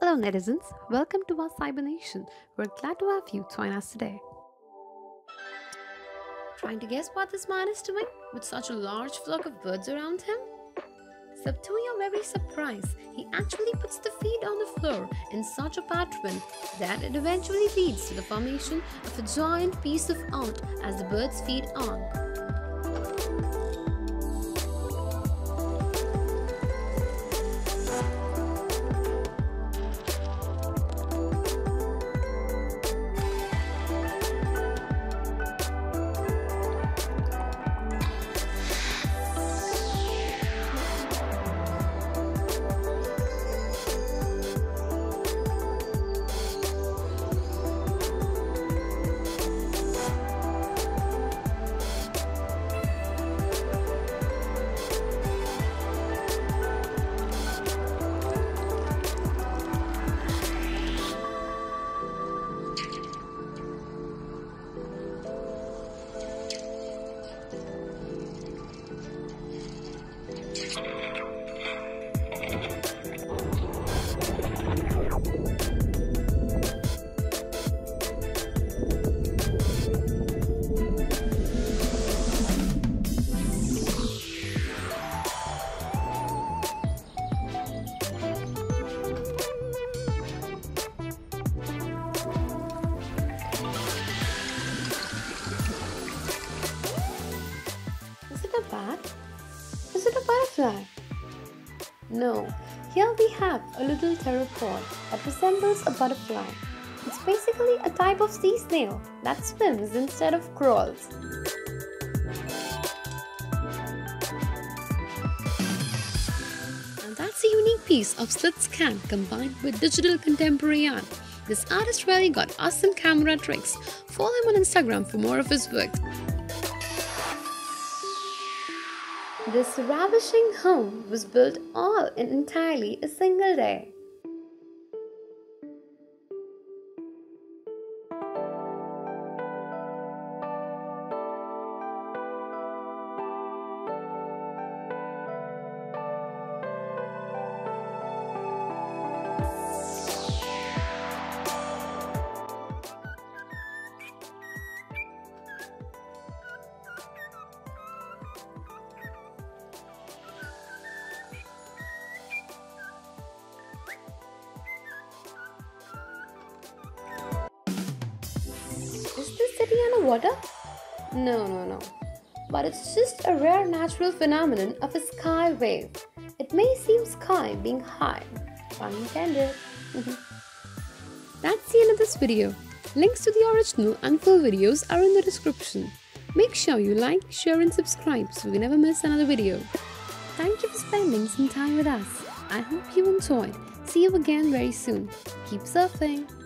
Hello, netizens. Welcome to our Cyber Nation. We're glad to have you join us today. Trying to guess what this man is doing with such a large flock of birds around him? To your very surprise, he actually puts the feet on the floor in such a pattern that it eventually leads to the formation of a giant piece of art as the birds feed on. It? No. Here we have a little pteropod that resembles a butterfly. It's basically a type of sea snail that swims instead of crawls. And that's a unique piece of slit scan combined with digital contemporary art. This artist really got awesome camera tricks. Follow him on Instagram for more of his work. This ravishing home was built all in entirely a single day. Underwater? No, no, no. But it's just a rare natural phenomenon of a sky wave. It may seem sky being high. Pun intended. That's the end of this video. Links to the original and full videos are in the description. Make sure you like, share and subscribe so you never miss another video. Thank you for spending some time with us. I hope you enjoyed. See you again very soon. Keep surfing.